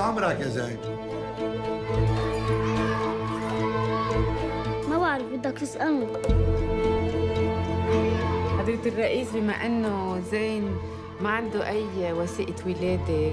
عمرك يا زين ما بعرف بدك تسألني حضرة الرئيس بما أنه زين ما عنده أي وثيقة ولادة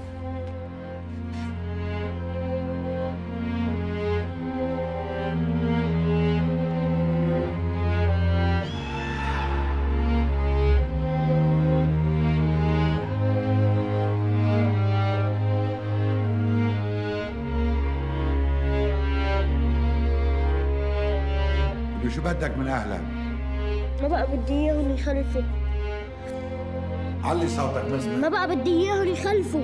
شو بدك من اهلك؟ ما بقى بدي اياهم يخلفوا علي صوتك بس ما بقى بدي اياهم يخلفوا